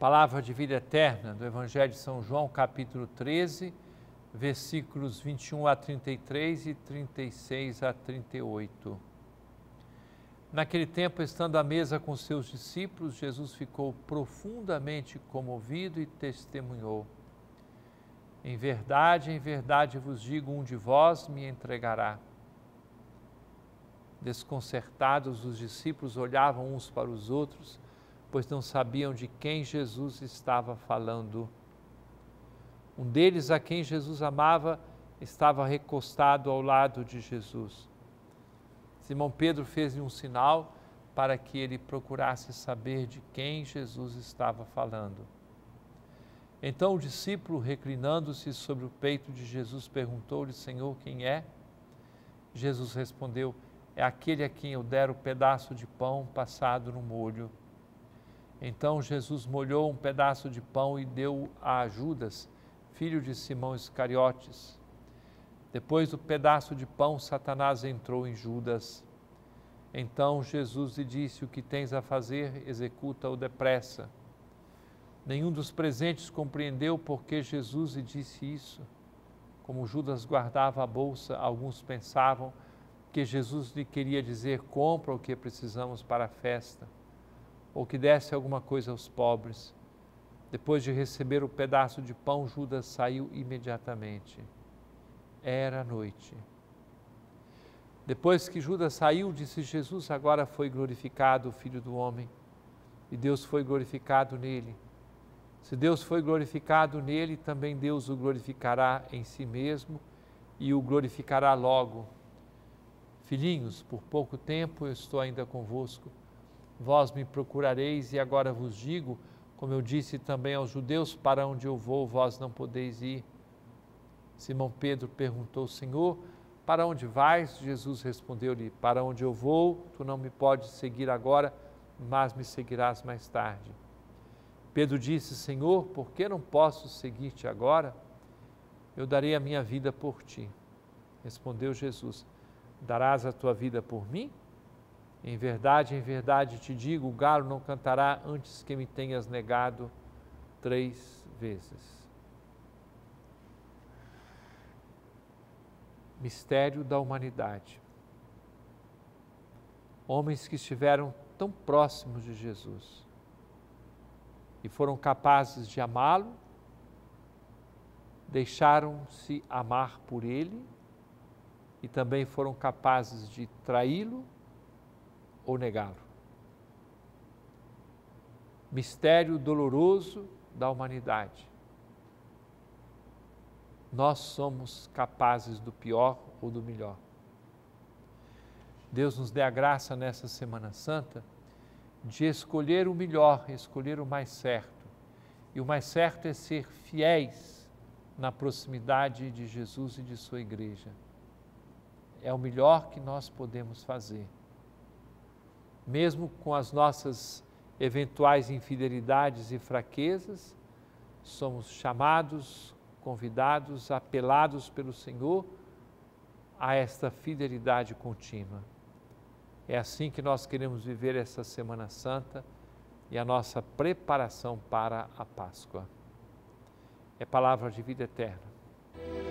Palavra de vida eterna do Evangelho de São João, capítulo 13, versículos 21 a 33 e 36 a 38. Naquele tempo, estando à mesa com seus discípulos, Jesus ficou profundamente comovido e testemunhou: Em verdade, em verdade vos digo, um de vós me entregará. Desconcertados, os discípulos olhavam uns para os outros pois não sabiam de quem Jesus estava falando. Um deles, a quem Jesus amava, estava recostado ao lado de Jesus. Simão Pedro fez-lhe um sinal para que ele procurasse saber de quem Jesus estava falando. Então o discípulo, reclinando-se sobre o peito de Jesus, perguntou-lhe: Senhor, quem é? Jesus respondeu: É aquele a quem eu der o pedaço de pão passado no molho. Então Jesus molhou um pedaço de pão e deu a Judas, filho de Simão Iscariotes. Depois do pedaço de pão, Satanás entrou em Judas. Então Jesus lhe disse: O que tens a fazer, executa-o depressa. Nenhum dos presentes compreendeu por que Jesus lhe disse isso. Como Judas guardava a bolsa, alguns pensavam que Jesus lhe queria dizer: compra o que precisamos para a festa ou que desse alguma coisa aos pobres. Depois de receber o pedaço de pão, Judas saiu imediatamente. Era noite. Depois que Judas saiu, disse Jesus: Agora foi glorificado o Filho do Homem, e Deus foi glorificado nele. Se Deus foi glorificado nele, também Deus o glorificará em si mesmo e o glorificará logo. Filhinhos, por pouco tempo eu estou ainda convosco Vós me procurareis, e agora vos digo, como eu disse também aos judeus: para onde eu vou, vós não podeis ir. Simão Pedro perguntou: Senhor, para onde vais? Jesus respondeu-lhe: Para onde eu vou, tu não me podes seguir agora, mas me seguirás mais tarde. Pedro disse: Senhor, por que não posso seguir-te agora? Eu darei a minha vida por ti. Respondeu Jesus: Darás a tua vida por mim? Em verdade, em verdade te digo: o galo não cantará antes que me tenhas negado três vezes. Mistério da humanidade. Homens que estiveram tão próximos de Jesus e foram capazes de amá-lo, deixaram-se amar por ele e também foram capazes de traí-lo ou negá-lo. Mistério doloroso da humanidade. Nós somos capazes do pior ou do melhor. Deus nos dê a graça nessa Semana Santa de escolher o melhor, escolher o mais certo. E o mais certo é ser fiéis na proximidade de Jesus e de Sua igreja. É o melhor que nós podemos fazer mesmo com as nossas eventuais infidelidades e fraquezas, somos chamados, convidados, apelados pelo Senhor a esta fidelidade contínua. É assim que nós queremos viver essa Semana Santa e a nossa preparação para a Páscoa. É palavra de vida eterna.